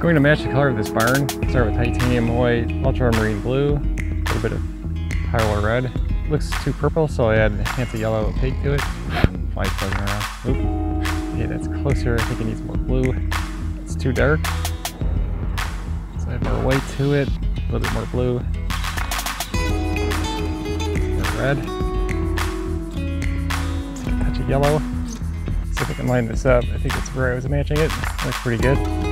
Going to match the color of this barn, start with titanium white, ultramarine blue, a little bit of pyrrole red. Looks too purple, so I add a hint of yellow opaque to it. White buzzing around. Oop. Okay, that's closer. I think it needs more blue. It's too dark. So I add more white to it, a little bit more blue. More red. A touch of yellow. See if I can line this up. I think it's where I was matching it. Looks pretty good.